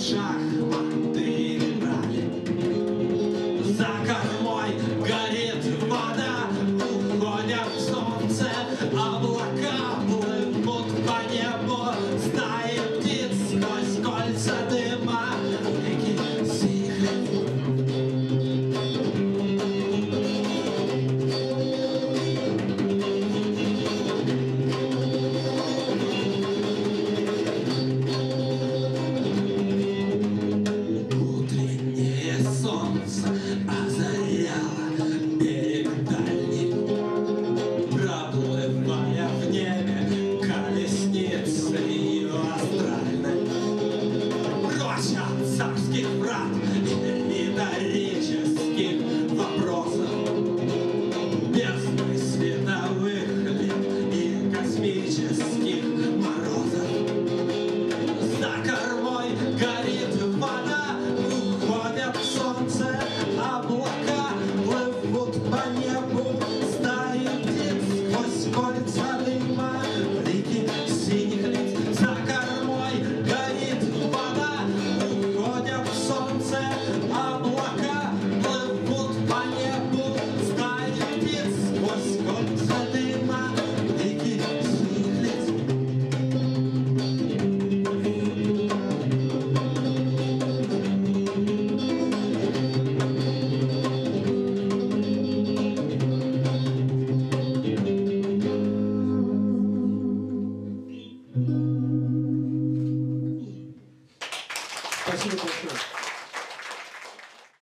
шахматы играли. За кормой горит вода, уходят в солнце облака, плывут по небу стали. Dari 感谢支持